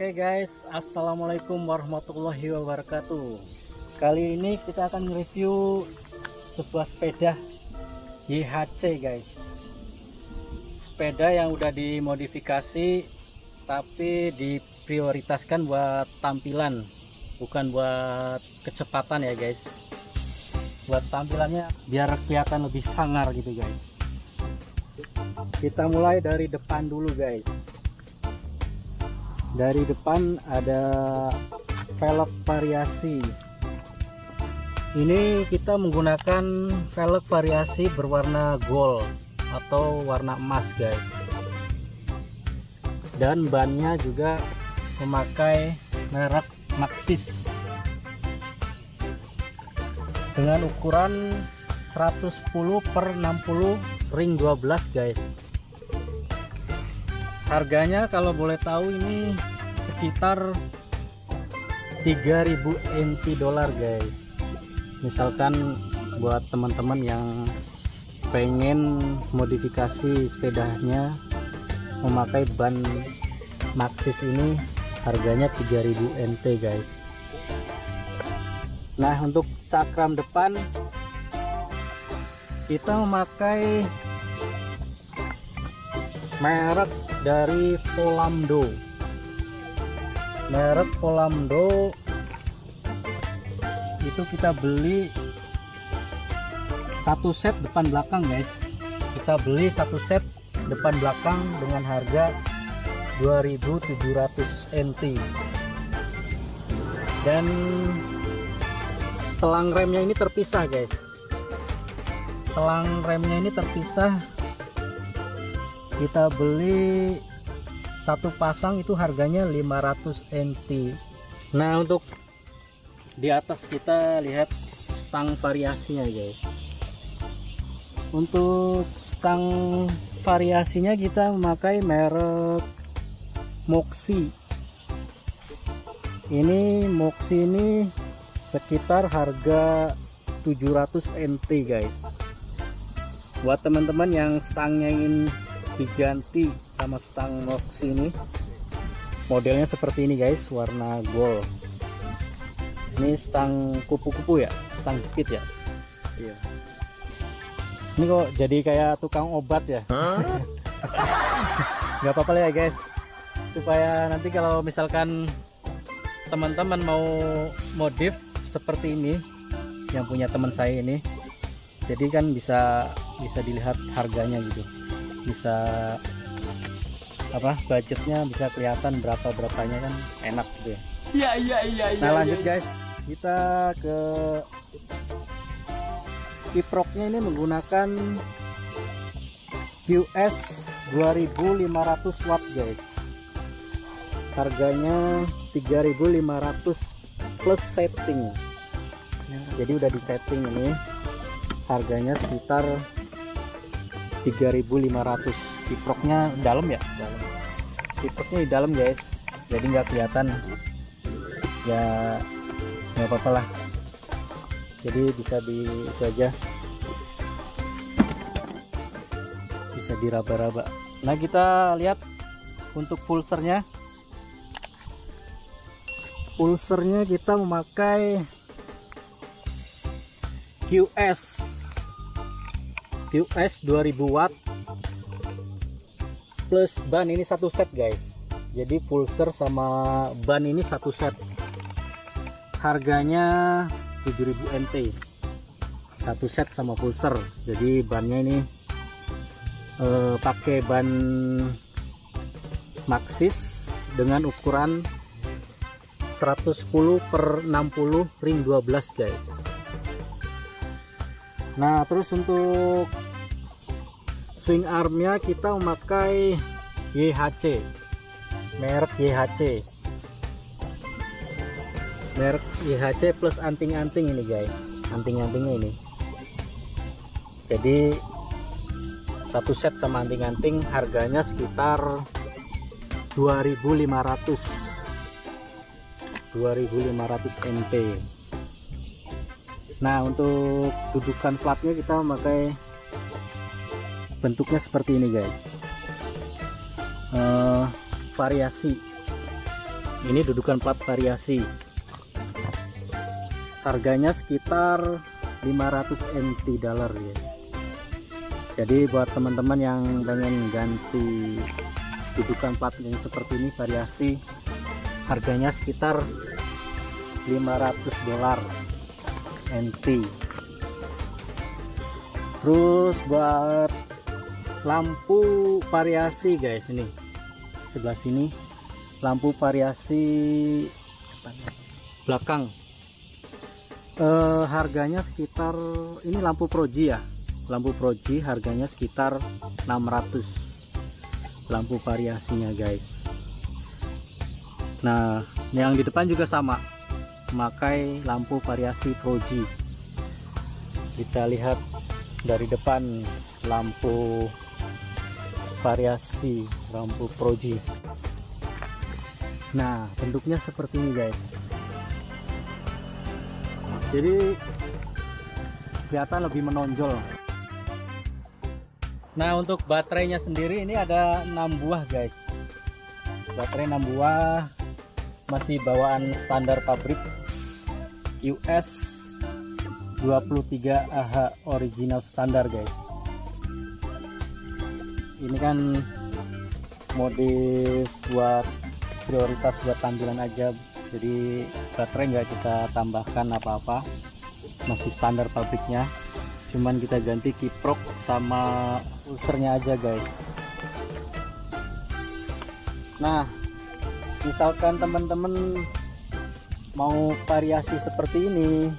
Oke guys, Assalamualaikum warahmatullahi wabarakatuh. Kali ini kita akan review sebuah sepeda YHC guys. Sepeda yang udah dimodifikasi tapi diprioritaskan buat tampilan bukan buat kecepatan ya guys. Buat tampilannya biar kelihatan lebih sangar gitu guys. Kita mulai dari depan dulu guys dari depan ada velg variasi. Ini kita menggunakan velg variasi berwarna gold atau warna emas guys. Dan bannya juga memakai merek Maxis. Dengan ukuran 110 per 60 ring 12 guys harganya kalau boleh tahu ini sekitar 3000 NT dolar guys. Misalkan buat teman-teman yang pengen modifikasi sepedanya memakai ban Maxis ini harganya 3000 NT guys. Nah untuk cakram depan kita memakai merek dari Polamdo. Merek Polamdo. Itu kita beli satu set depan belakang guys. Kita beli satu set depan belakang dengan harga 2700 NT dan selang remnya ini terpisah guys. Selang remnya ini terpisah kita beli satu pasang itu harganya 500 NT nah untuk di atas kita lihat stang variasinya guys. Untuk stang variasinya kita memakai merek Moxi ini Moxi ini sekitar harga 700 NT guys. Buat teman-teman yang stangnya ingin diganti sama stang Mox ini. Modelnya seperti ini guys warna gold. Ini stang kupu-kupu ya? Stang jepit ya? Iya. Ini kok jadi kayak tukang obat ya? Nggak apa-apa ya guys. Supaya nanti kalau misalkan teman-teman mau modif seperti ini yang punya teman saya ini jadi kan bisa bisa dilihat harganya gitu bisa apa budgetnya bisa kelihatan berapa berapanya kan enak gitu ya. Iya iya iya iya nah lanjut iya. guys kita ke kiproknya ini menggunakan QS 2500 watt guys. Harganya 3500 plus setting. Jadi udah di setting ini harganya sekitar 3500 kiproknya dalam ya? Dalam. Kiproknya di dalam guys. Jadi nggak kelihatan. Ya nggak apa-apa lah. Jadi bisa di itu aja. Bisa diraba-raba. Nah kita lihat untuk pulsernya. Pulsernya kita memakai QS QS 2000 watt plus ban ini satu set guys. Jadi pulser sama ban ini satu set. Harganya 7000 NT satu set sama pulser. Jadi bannya ini eh, pakai ban Maxxis dengan ukuran 110 per 60 ring 12 guys nah terus untuk swing armnya kita memakai YHC merek YHC merek YHC plus anting-anting ini guys. Anting-antingnya ini. Jadi satu set sama anting-anting harganya sekitar 2500 2500 NT nah untuk dudukan platnya kita memakai bentuknya seperti ini guys. Uh, variasi. Ini dudukan plat variasi. Harganya sekitar 500 NT dollar guys. Jadi buat teman-teman yang pengen ganti dudukan plat yang seperti ini variasi harganya sekitar 500 dolar NT terus buat lampu variasi guys ini. Sebelah sini lampu variasi belakang. Eh, harganya sekitar ini lampu proji ya. Lampu proji harganya sekitar 600 lampu variasinya guys. Nah yang di depan juga sama memakai lampu variasi proji kita lihat dari depan lampu variasi lampu proji nah bentuknya seperti ini guys. Jadi kelihatan lebih menonjol. Nah untuk baterainya sendiri ini ada 6 buah guys. Baterai 6 buah masih bawaan standar pabrik US 23 AH original standar guys. Ini kan modif buat prioritas buat tampilan aja. Jadi baterai nggak kita tambahkan apa-apa. Masih standar pabriknya. Cuman kita ganti kiprok sama pulsernya aja guys. Nah misalkan teman-teman mau variasi seperti ini.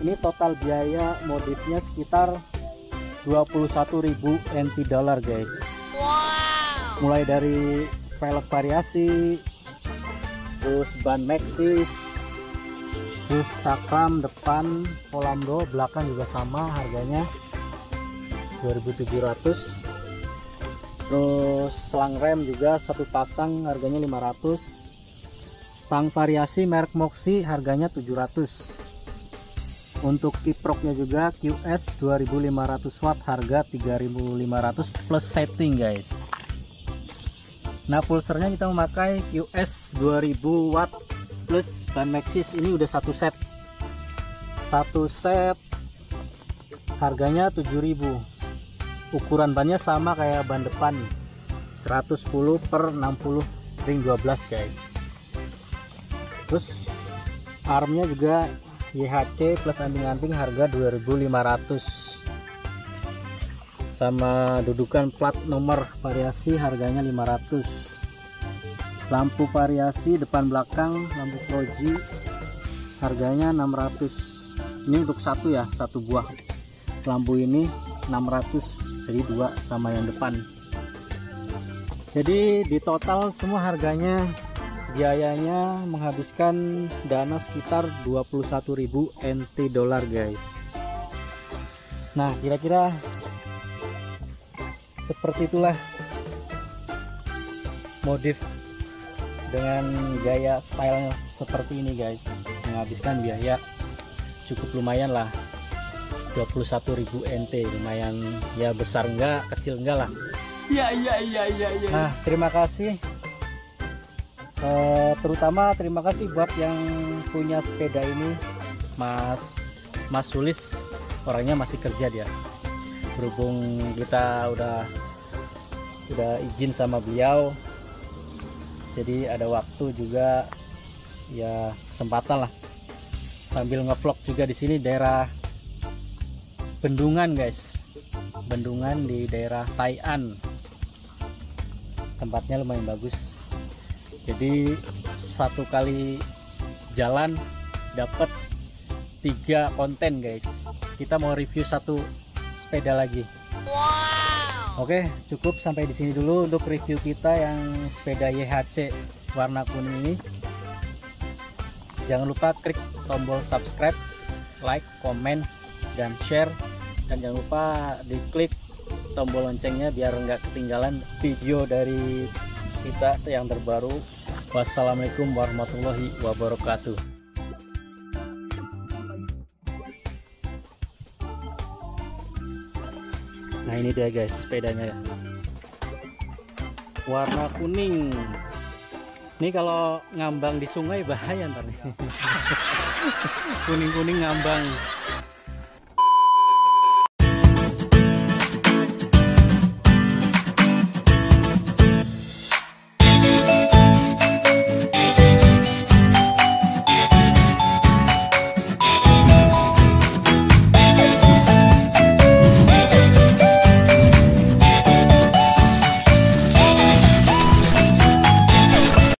Ini total biaya modifnya sekitar 21.000 NT dollar guys. Wow. mulai dari velg variasi terus ban Maxxis terus cakram depan kolam do belakang juga sama harganya 2700 terus selang rem juga satu pasang harganya 500 stang variasi merek Moxi harganya 700 untuk kiproknya juga QS 2500 watt harga 3500 plus setting guys. Nah pulsernya kita memakai QS 2000 watt plus ban Maxxis ini udah satu set. Satu set harganya 7000 ukuran bannya sama kayak ban depan. 110 per 60 ring 12 guys terus armnya juga YHC plus anting-anting harga 2500 sama dudukan plat nomor variasi harganya 500 lampu variasi depan belakang lampu proji harganya 600 ini untuk satu ya satu buah. Lampu ini 600 jadi dua sama yang depan. Jadi di total semua harganya biayanya menghabiskan dana sekitar 21.000 NT dolar guys. Nah kira-kira seperti itulah modif dengan gaya style seperti ini guys. Menghabiskan biaya cukup lumayan lah. 21.000 NT lumayan. Ya besar enggak kecil enggak lah. Iya iya iya iya iya nah terima kasih Eh, terutama terima kasih buat yang punya sepeda ini Mas Mas Sulis. Orangnya masih kerja dia. Berhubung kita udah udah izin sama beliau jadi ada waktu juga ya kesempatan lah. Sambil ngevlog juga di sini daerah Bendungan guys. Bendungan di daerah Taian. Tempatnya lumayan bagus jadi satu kali jalan dapat tiga konten guys. Kita mau review satu sepeda lagi. Wow. oke cukup sampai di sini dulu untuk review kita yang sepeda YHC warna kuning ini. Jangan lupa klik tombol subscribe like comment dan share. Dan jangan lupa diklik tombol loncengnya biar nggak ketinggalan video dari kita yang terbaru. Wassalamualaikum warahmatullahi wabarakatuh. Nah ini dia guys sepedanya. Ya warna kuning. Ini kalau ngambang di sungai bahaya ntar kuning-kuning ngambang